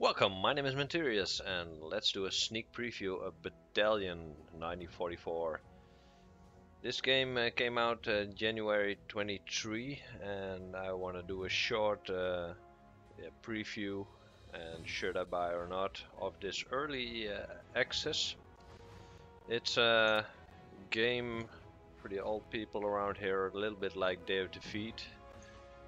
Welcome, my name is Menturius and let's do a sneak preview of Battalion 1944. This game uh, came out uh, January 23 and I want to do a short uh, preview and should I buy or not of this early uh, access. It's a game for the old people around here, a little bit like Day of Defeat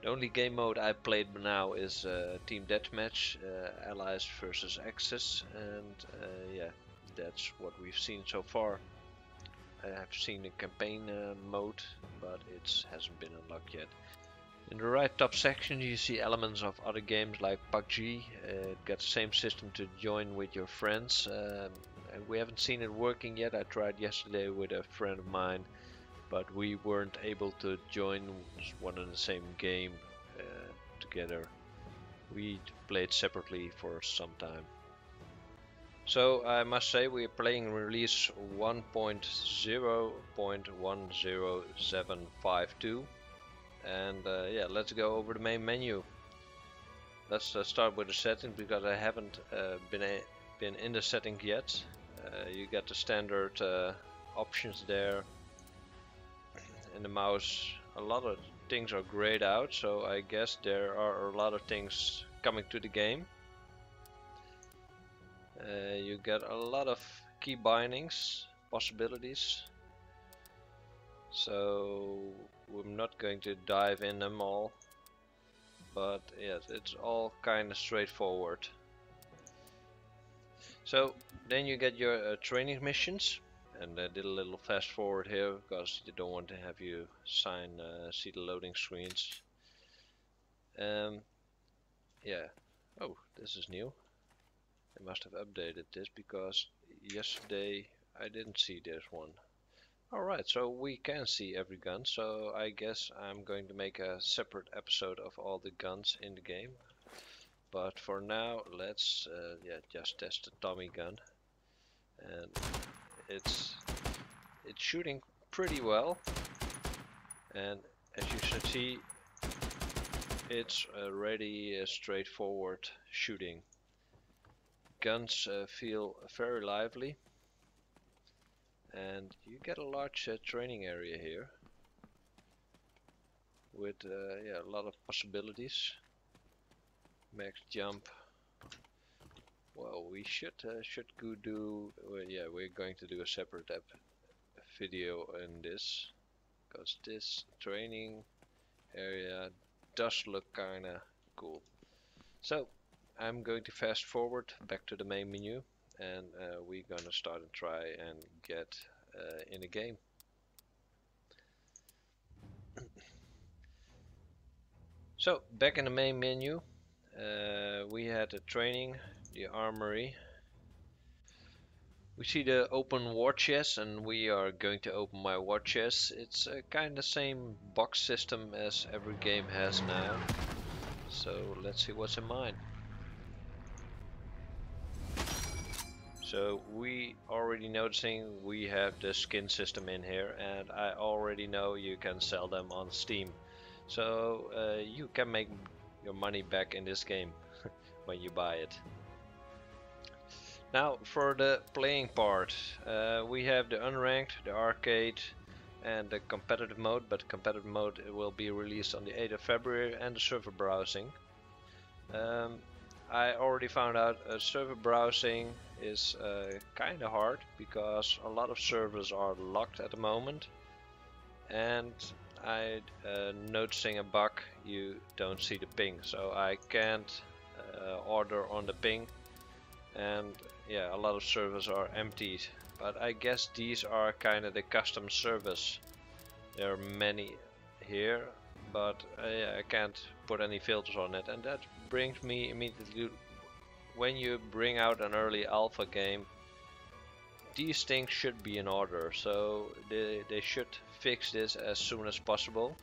the only game mode I played now is uh, Team Deathmatch, uh, Allies versus Axis, and uh, yeah, that's what we've seen so far. I have seen the campaign uh, mode, but it hasn't been unlocked yet. In the right top section you see elements of other games like PUBG. Uh, it got the same system to join with your friends. Um, and we haven't seen it working yet. I tried yesterday with a friend of mine but we weren't able to join one and the same game uh, together. We played separately for some time. So I must say we are playing release 1.0.10752 and uh, yeah let's go over the main menu. Let's uh, start with the settings because I haven't uh, been been in the settings yet. Uh, you get the standard uh, options there in the mouse a lot of things are grayed out so I guess there are a lot of things coming to the game. Uh, you get a lot of key bindings possibilities. So we're not going to dive in them all but yes it's all kind of straightforward. So then you get your uh, training missions and I did a little fast forward here because you don't want to have you sign uh, see the loading screens. Um, yeah. Oh this is new. I must have updated this because yesterday I didn't see this one. Alright so we can see every gun so I guess I'm going to make a separate episode of all the guns in the game. But for now let's uh, yeah just test the Tommy gun. And it's it's shooting pretty well. And as you should see it's already a straightforward shooting. Guns uh, feel very lively. And you get a large uh, training area here with uh, yeah a lot of possibilities. Max jump well, we should uh, should go do. Well, yeah, we're going to do a separate video in this because this training area does look kinda cool. So I'm going to fast forward back to the main menu and uh, we're gonna start and try and get uh, in a game. so back in the main menu uh, we had a training the armory. We see the open war chest and we are going to open my war chest. It's kind of same box system as every game has now. So let's see what's in mine. So we already noticing we have the skin system in here and I already know you can sell them on Steam. So uh, you can make your money back in this game when you buy it. Now for the playing part, uh, we have the unranked, the arcade and the competitive mode, but competitive mode will be released on the 8th of February and the server browsing. Um, I already found out uh, server browsing is uh, kinda hard because a lot of servers are locked at the moment and I uh, noticing a bug you don't see the ping so I can't uh, order on the ping and yeah a lot of servers are emptied but I guess these are kind of the custom servers. There are many here but uh, yeah, I can't put any filters on it. And that brings me immediately when you bring out an early alpha game these things should be in order. So they, they should fix this as soon as possible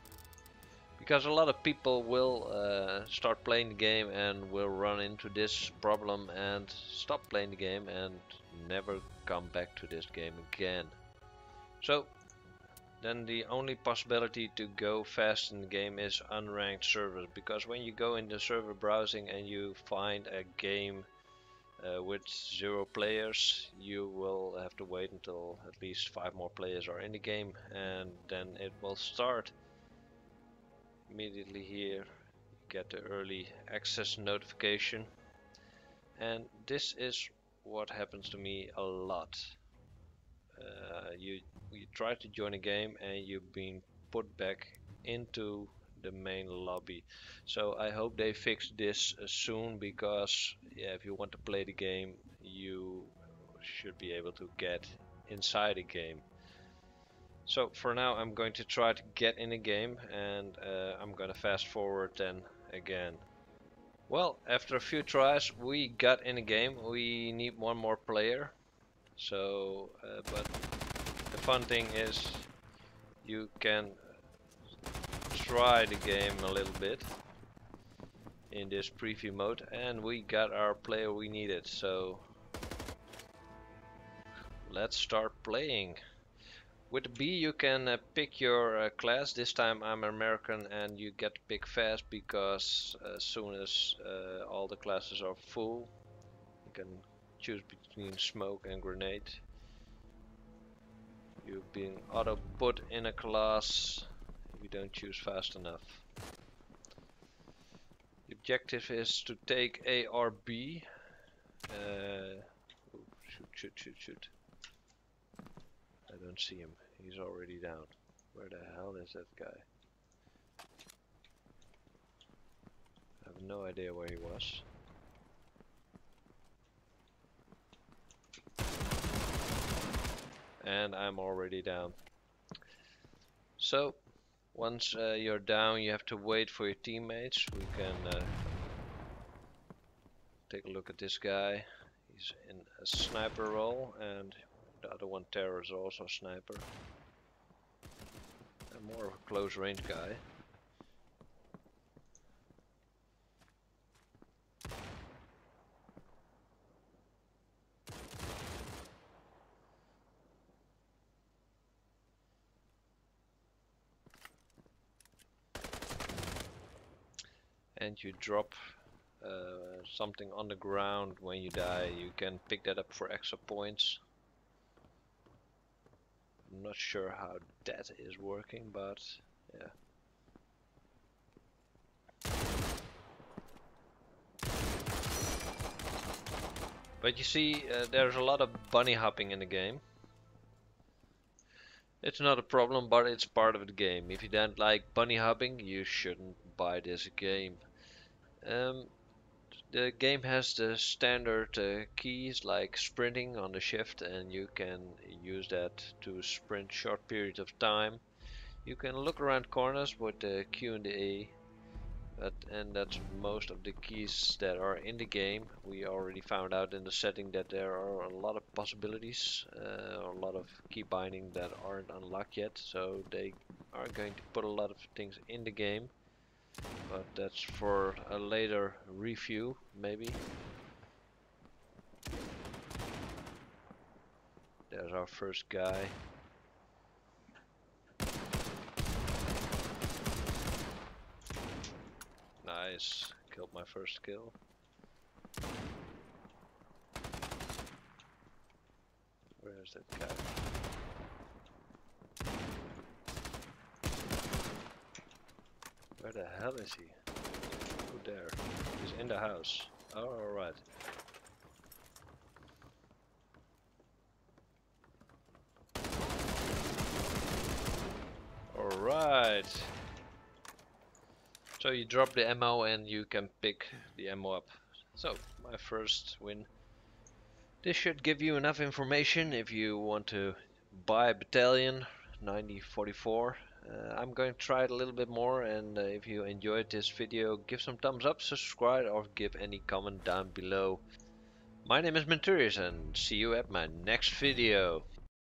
because a lot of people will uh, start playing the game and will run into this problem and stop playing the game and never come back to this game again. So then the only possibility to go fast in the game is unranked servers because when you go in the server browsing and you find a game Uh, with zero players, you will have to wait until at least five more players are in the game, and then it will start. Immediately here, you get the early access notification, and this is what happens to me a lot. Uh, you you try to join a game and you've been put back into the main lobby. So I hope they fix this uh, soon because yeah if you want to play the game you should be able to get inside the game so for now I'm going to try to get in a game and uh, I'm gonna fast forward then again. Well after a few tries we got in a game. We need one more player. So uh, but the fun thing is you can try the game a little bit in this preview mode and we got our player we needed. So let's start playing with B you can uh, pick your uh, class this time I'm American and you get to pick fast because as soon as uh, all the classes are full you can choose between smoke and grenade you've been auto put in a class if you don't choose fast enough. The objective is to take A or B. Uh, shoot, shoot, shoot, shoot. I don't see him. He's already down. Where the hell is that guy? I have no idea where he was. And I'm already down. So, once uh, you're down, you have to wait for your teammates. We can uh, take a look at this guy. He's in a sniper role, and the other one, Terror, is also a sniper. And more of a close range guy. and you drop uh, something on the ground when you die you can pick that up for extra points I'm not sure how that is working but yeah But you see, uh, there's a lot of bunny hopping in the game. It's not a problem, but it's part of the game. If you don't like bunny hopping, you shouldn't buy this game. Um, the game has the standard uh, keys like sprinting on the shift and you can use that to sprint short periods of time. You can look around corners with the Q and the A but, and that's most of the keys that are in the game. We already found out in the setting that there are a lot of possibilities, uh, a lot of key binding that aren't unlocked yet so they are going to put a lot of things in the game but that's for a later review maybe. There's our first guy. Nice. Killed my first kill. Where's that guy Where the hell is he? Oh, there. He's in the house. Alright. Alright. So you drop the ammo and you can pick the ammo up. So, my first win. This should give you enough information if you want to buy a battalion 1944 uh, I'm going to try it a little bit more and uh, if you enjoyed this video give some thumbs up, subscribe or give any comment down below. My name is Menturius and see you at my next video.